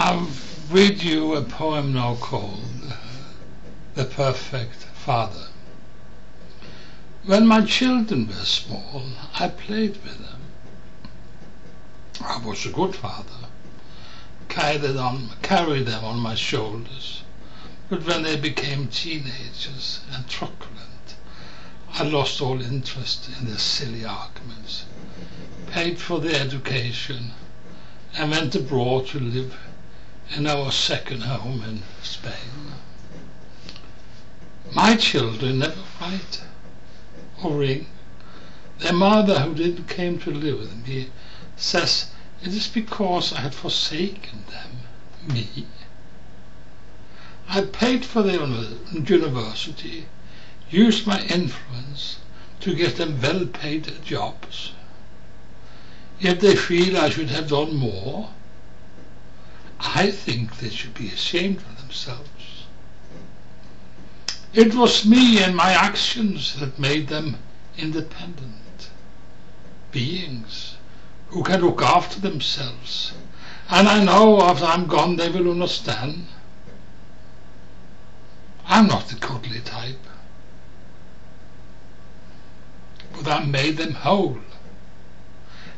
I'll read you a poem now called The Perfect Father. When my children were small, I played with them. I was a good father, carried them, carried them on my shoulders. But when they became teenagers and truculent, I lost all interest in their silly arguments, paid for their education, and went abroad to live in our second home in Spain. My children never fight or ring. Their mother, who didn't came to live with me, says it is because I had forsaken them, me. I paid for their university, used my influence to get them well-paid jobs. Yet they feel I should have done more. I think they should be ashamed of themselves. It was me and my actions that made them independent beings who can look after themselves. And I know after I'm gone they will understand. I'm not the cuddly type. But I made them whole.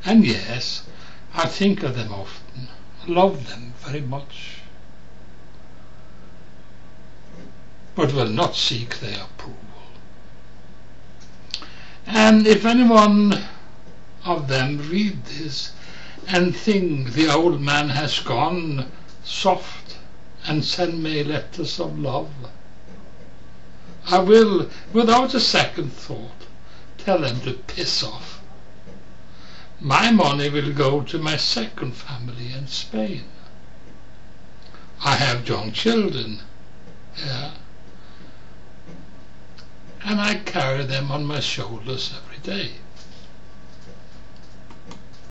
And yes, I think of them often, love them very much. but will not seek their approval. And if anyone of them read this and think the old man has gone soft and send me letters of love, I will, without a second thought, tell them to piss off. My money will go to my second family in Spain. I have young children, yeah, and I carry them on my shoulders every day.